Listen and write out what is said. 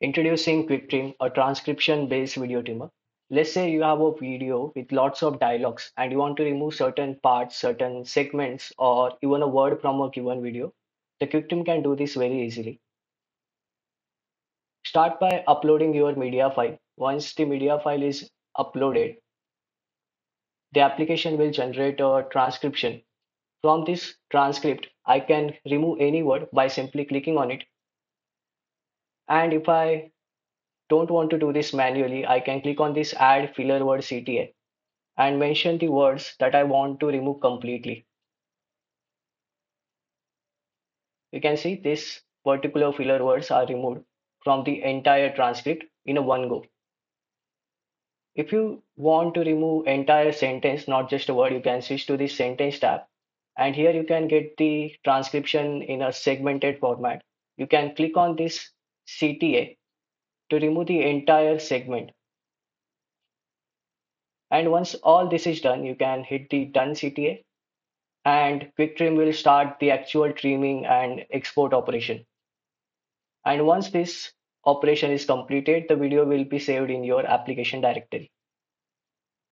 Introducing QuickTrim, a transcription-based video trimmer. Let's say you have a video with lots of dialogues and you want to remove certain parts, certain segments, or even a word from a given video. The QuickTrim can do this very easily. Start by uploading your media file. Once the media file is uploaded, the application will generate a transcription. From this transcript, I can remove any word by simply clicking on it and if I don't want to do this manually, I can click on this add filler word CTA and mention the words that I want to remove completely. You can see this particular filler words are removed from the entire transcript in a one go. If you want to remove entire sentence, not just a word, you can switch to the sentence tab. And here you can get the transcription in a segmented format. You can click on this CTA to remove the entire segment. And once all this is done, you can hit the done CTA and QuickTrim will start the actual trimming and export operation. And once this operation is completed, the video will be saved in your application directory.